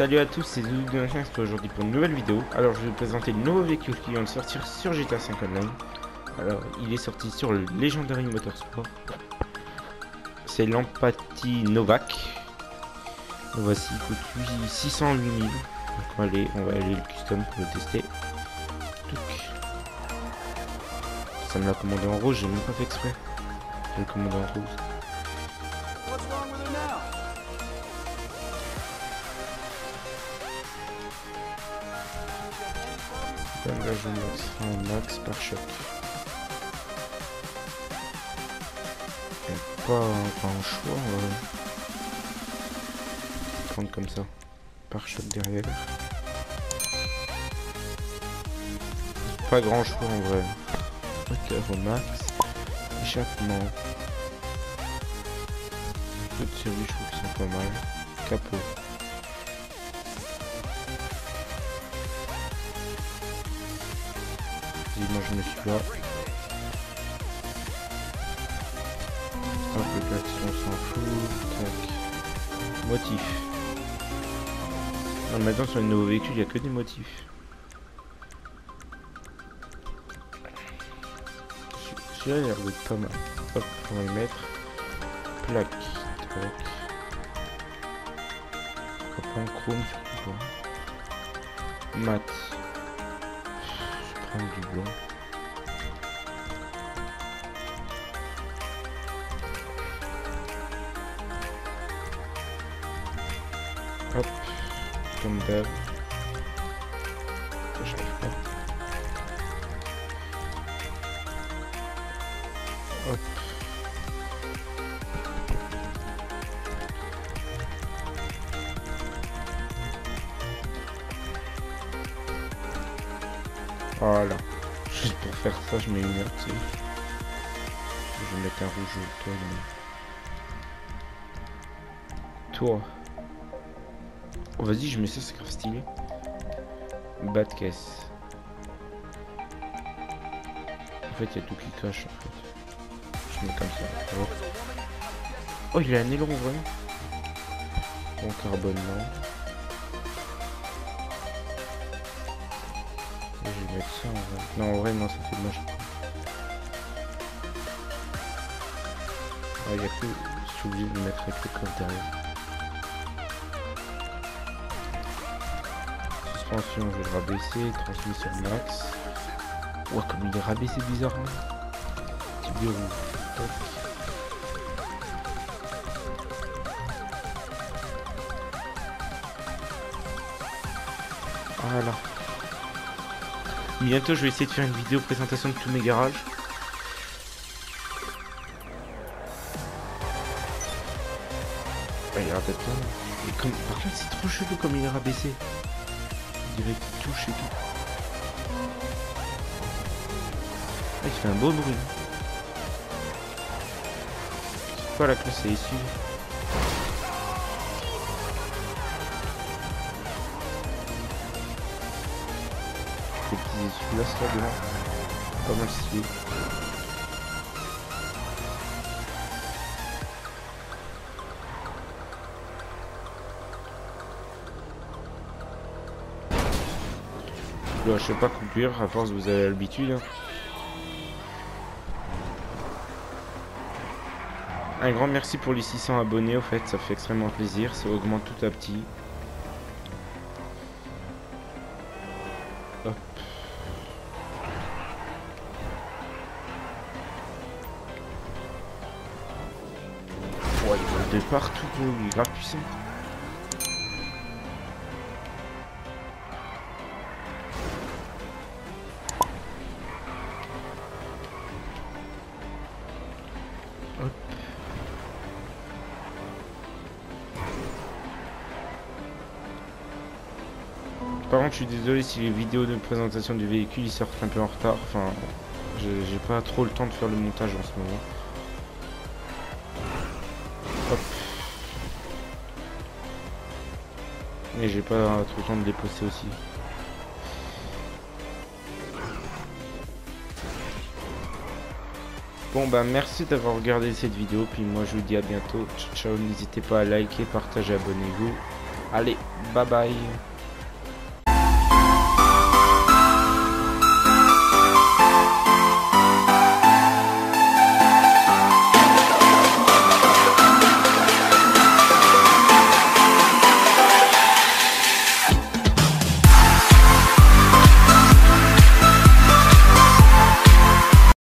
Salut à tous, c'est Zouzou de Machin, aujourd'hui pour une nouvelle vidéo. Alors je vais vous présenter le nouveau véhicule qui vient de sortir sur GTA 5 Online. Alors il est sorti sur le Legendary Motorsport. C'est l'Empathy Novak. Voici, il coûte 608 000. Donc on va aller, on va aller le custom pour le tester. Ça me l'a commandé en rouge, j'ai même pas fait exprès. Je le commandé en rouge. L'engagement sera un max par choc. Pas un, pas un choix, on va prendre comme ça. Par choc derrière. Pas grand choix en vrai. Hauteur au max. Échappement. Toutes séries je trouve qu'ils sont pas mal. Capot. moi je me suis là. Hop, les klaxons on s'en fout. Tac. Motif. Maintenant sur les nouveaux véhicules, il n'y a que des motifs. Celui-là, il a l'air d'être pas mal. Hop, on va le mettre. Plaque. Tac. Copain chrome surtout pas. Mat du blanc. Hop, comme d'hab. Hop. Voilà. Juste pour faire ça, je mets une heure, tu sais. Je vais mettre un rouge au toi. Toi. Oh, vas-y, je mets ça, c'est grave stylé. Bas de caisse. En fait, il y a tout qui cache, en fait. Je mets comme ça. Oh, oh il a un aileron, vraiment. Bon, carbone, non. je vais mettre ça en vrai. Non, en vrai, non, ça fait moche. Ah, il y a que. J'ai oublié de mettre avec le coffre derrière. Suspension, je vais le rabaisser. Transmission max. Ouah, comme il est rabaissé bizarrement. Petit. Voilà. Bientôt, je vais essayer de faire une vidéo présentation de tous mes garages. il a l'air d'être Et comme... Par contre, c'est trop chelou comme il est rabaissé. Qu'il touche et tout. Ah, il fait un beau bruit. C'est quoi la classe est ici celui-là sera devant. Pas mal stylé. Je sais pas conclure, à force vous avez l'habitude. Hein. Un grand merci pour les 600 abonnés, au fait, ça fait extrêmement plaisir, ça augmente tout à petit. de partout, il est grave puissant. Par contre, je suis désolé si les vidéos de présentation du véhicule ils sortent un peu en retard. Enfin, j'ai pas trop le temps de faire le montage en ce moment. Hop. Et j'ai pas trop le temps de les poster aussi. Bon bah merci d'avoir regardé cette vidéo, puis moi je vous dis à bientôt, ciao, ciao n'hésitez pas à liker, partager, abonnez-vous, allez, bye bye